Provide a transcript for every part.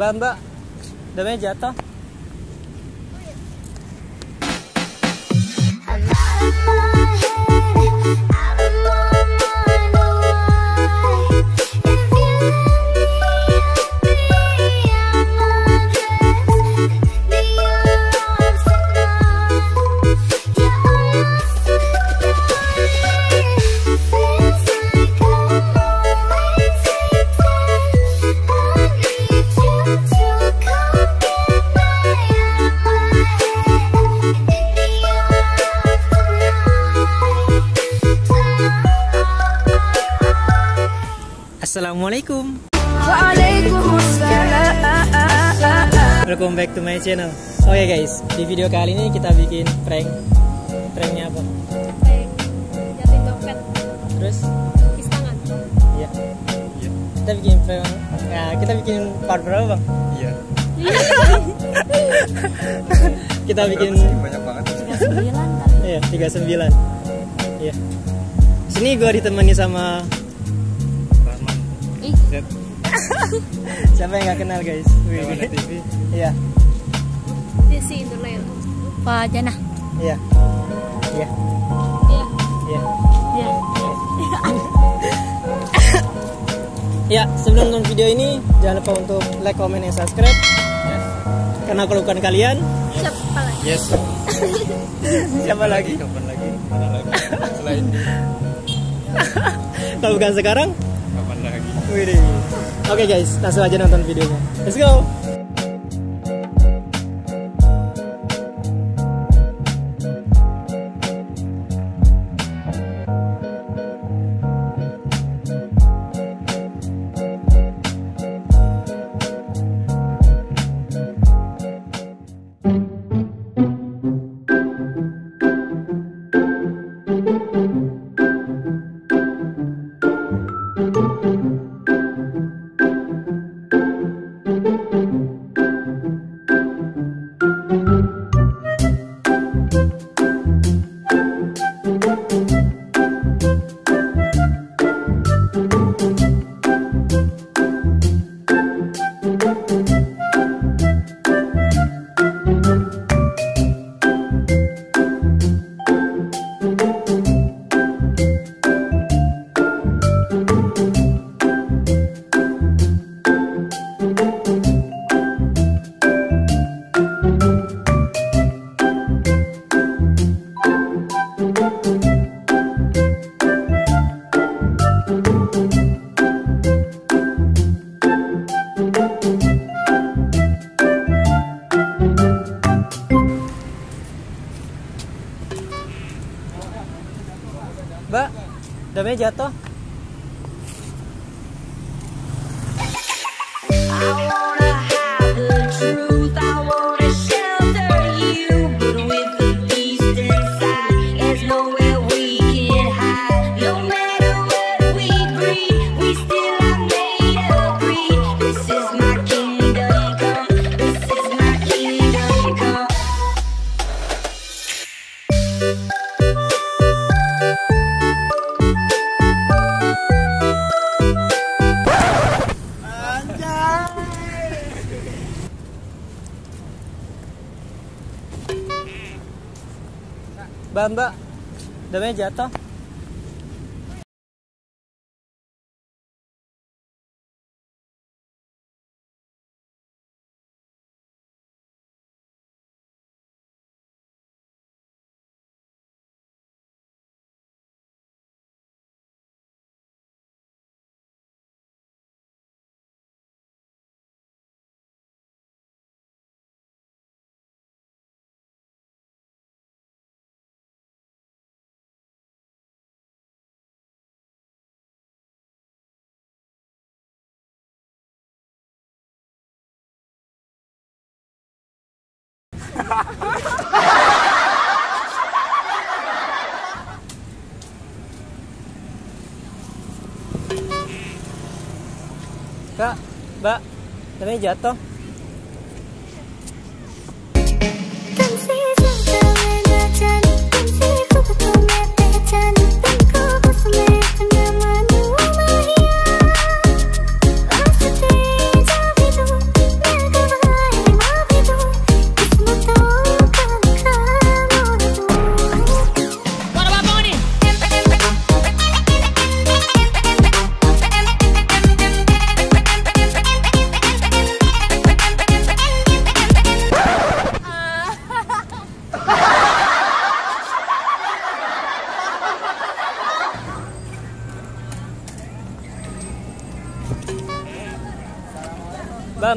Mbak, damanya jatuh. Assalamualaikum. Welcome back to my channel. Oke guys, di video kali ini kita bikin prank. Pranknya apa? jatuh dompet Terus? kis tangan Ya. Kita bikin prank. Ya, kita bikin part berapa bang? Iya. Kita bikin banyak banget. sembilan kali Iya, 39 Iya Sini gue ditemani sama. Ih. Siapa yang gak kenal guys Wih. TV. Iya, Desi Nurlail Pak Jana iya Iya, iya iya iya Ya, sebelum nonton video ini Jangan lupa untuk like, comment, dan subscribe Yes. Karena kelukan kalian siapa lagi Yes. Siapa lagi? Kapan lagi? Mana lagi? Selain. Kalau bukan sekarang Oke guys, langsung aja nonton videonya. Let's go jatuh Mbak, damanya jatuh Kak, Mbak, namanya jatuh.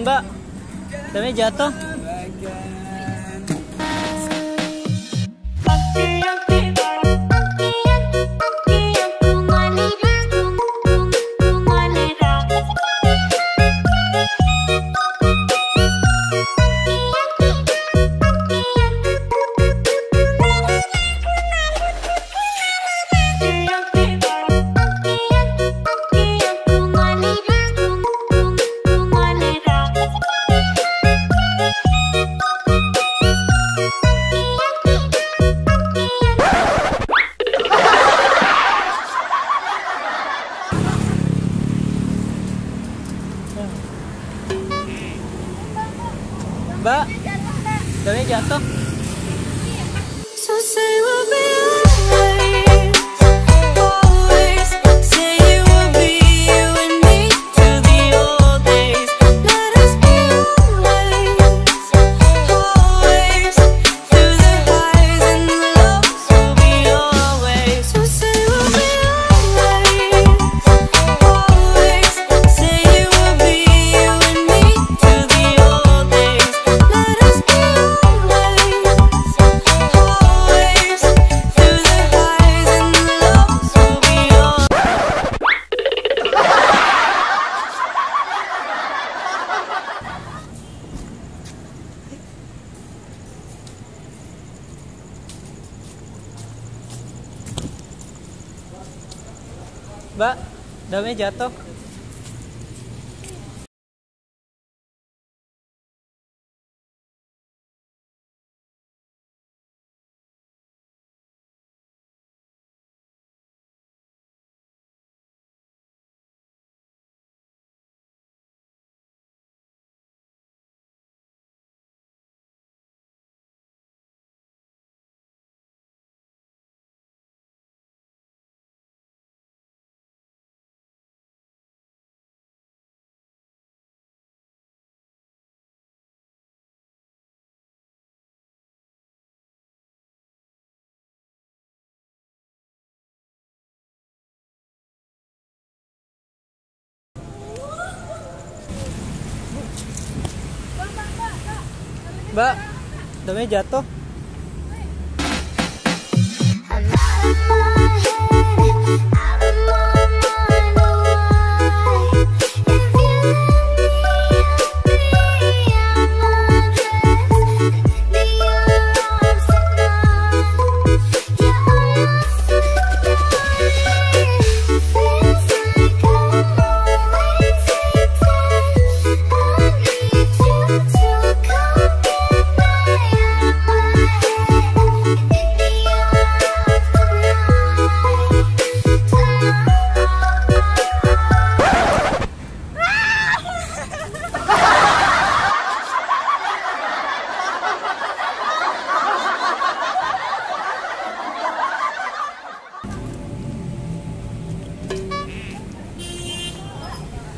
mbak, Tapi jatuh. Mbak, dari jatuh. So say we'll be Mbak, damai jatuh. Mbak, domnya jatuh.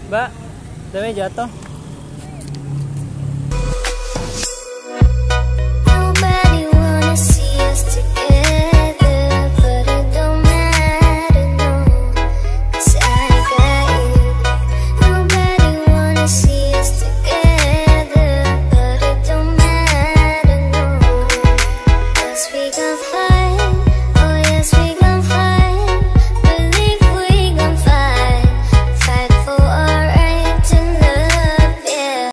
mbak dewe jatuh.